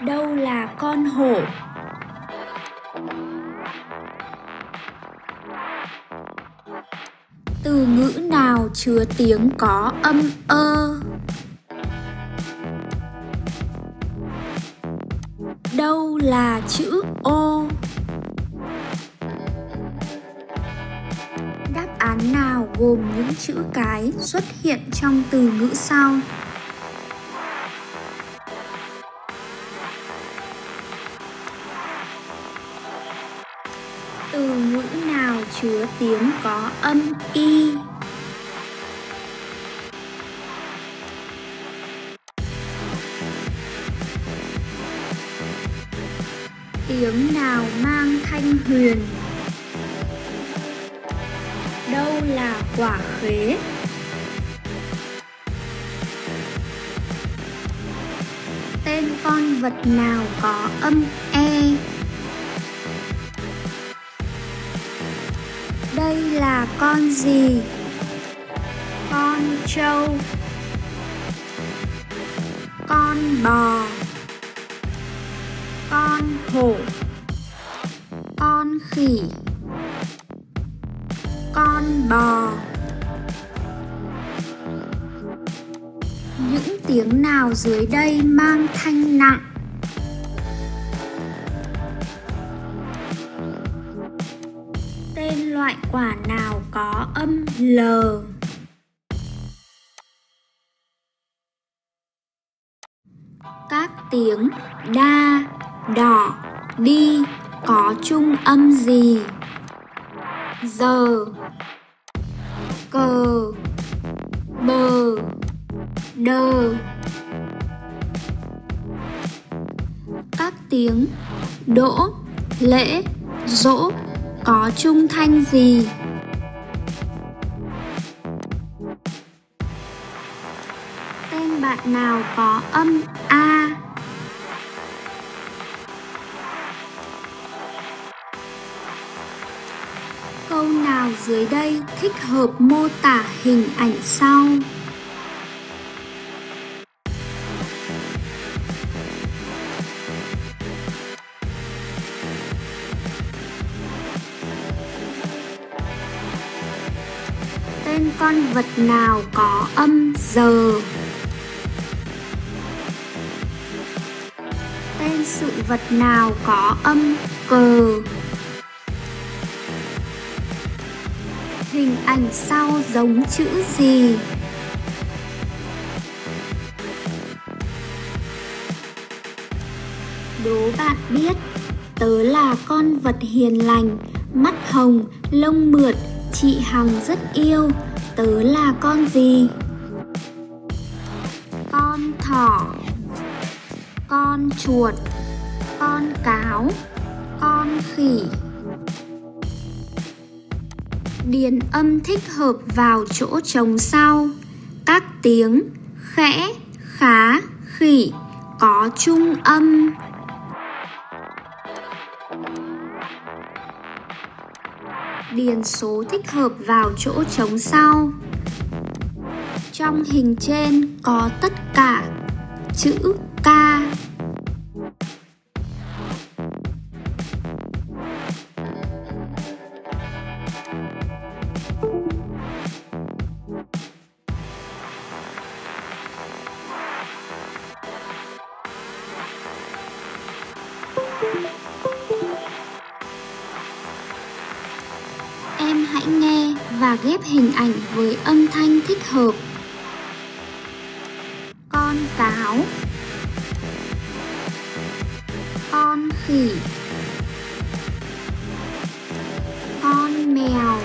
đâu là con hổ? Từ ngữ nào chứa tiếng có âm ơ? Đâu là chữ ô? Đáp án nào gồm những chữ cái xuất hiện trong từ ngữ sau? Tiếng có âm y. Tiếng nào mang thanh huyền? Đâu là quả khế? Tên con vật nào có âm e? Đây là con gì? Con trâu. Con bò. Con hổ. Con khỉ. Con bò. Những tiếng nào dưới đây mang thanh nặng? Loại quả nào có âm l? Các tiếng đa, đỏ đi có chung âm gì? Giờ cờ bờ đờ các tiếng đỗ, lễ, dỗ có trung thanh gì? Tên bạn nào có âm a? Câu nào dưới đây thích hợp mô tả hình ảnh sau? Tên con vật nào có âm giờ. Tên sự vật nào có âm cờ. Hình ảnh sau giống chữ gì? Đố bạn biết, tớ là con vật hiền lành, mắt hồng, lông mượt, chị hằng rất yêu tớ là con gì? Con thỏ, con chuột, con cáo, con khỉ. Điền âm thích hợp vào chỗ trống sau. Các tiếng khẽ, khá, khỉ có chung âm. Điền số thích hợp vào chỗ trống sau. Trong hình trên có tất cả chữ k. và ghép hình ảnh với âm thanh thích hợp. Con cáo. Con khỉ. Con mèo.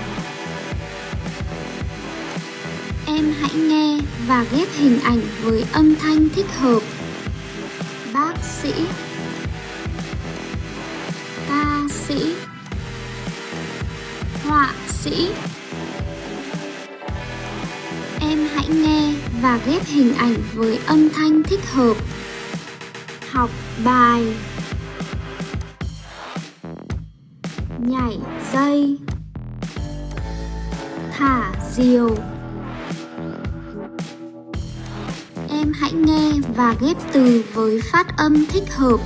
Em hãy nghe và ghép hình ảnh với âm thanh thích hợp. Bác sĩ. Ca sĩ. Họa sĩ em hãy nghe và ghép hình ảnh với âm thanh thích hợp. Học bài. Nhảy dây. Thả diều. Em hãy nghe và ghép từ với phát âm thích hợp.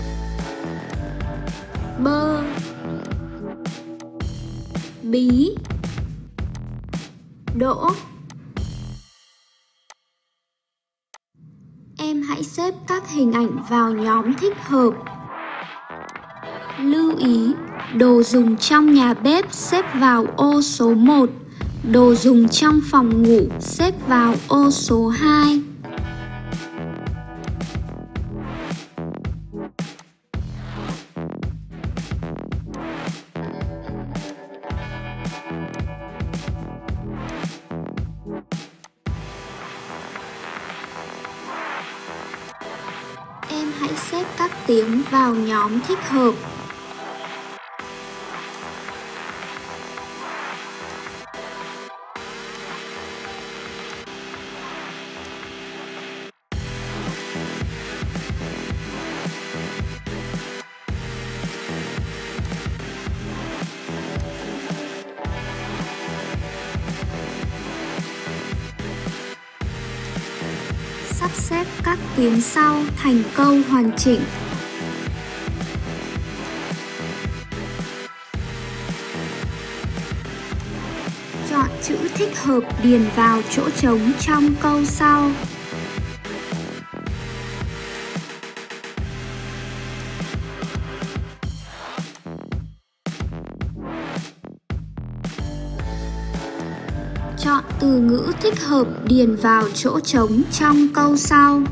Bơ. Bí. Đỗ. Hãy xếp các hình ảnh vào nhóm thích hợp. Lưu ý, đồ dùng trong nhà bếp xếp vào ô số 1, đồ dùng trong phòng ngủ xếp vào ô số 2. Hãy xếp các tiếng vào nhóm thích hợp. Sắp xếp các tiếng sau thành câu hoàn chỉnh. Chọn chữ thích hợp điền vào chỗ trống trong câu sau. Chọn từ ngữ thích hợp điền vào chỗ trống trong câu sau.